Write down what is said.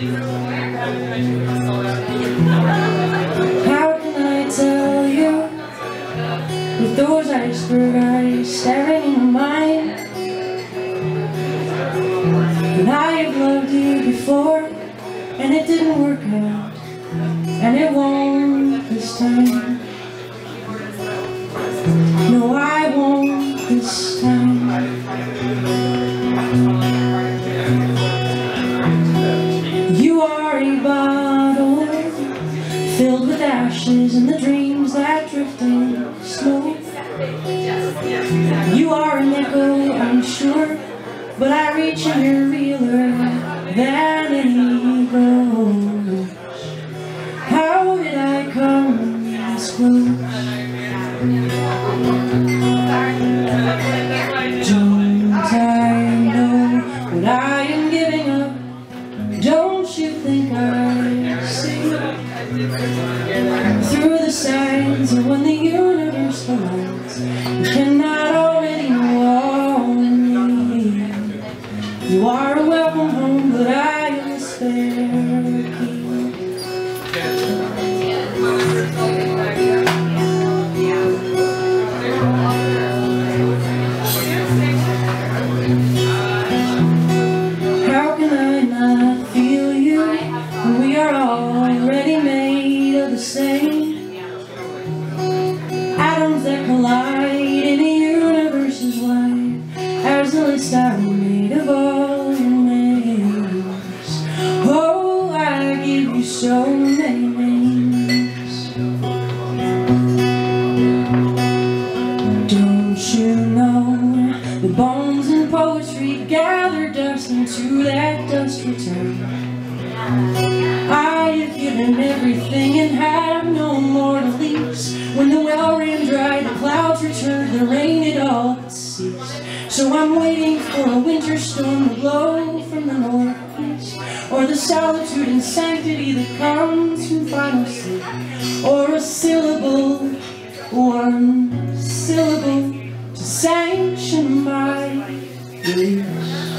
How can I tell you with those iceberg eyes staring into mine? And I have loved you before, and it didn't work out, and it won't this time. No, I won't this time. And the dreams that drift in smoke. You are an echo, I'm sure, but I reach and you're realer than any ghost. How did I come this close? When the universe aligns? You cannot already know all me. You are to that dust return. I have given everything and have no more to lose. When the well ran dry, the clouds returned, the rain it all ceased. So I'm waiting for a winter storm to blow from the northeast Or the solitude and sanctity that comes from final sleep Or a syllable, one syllable to sanction my release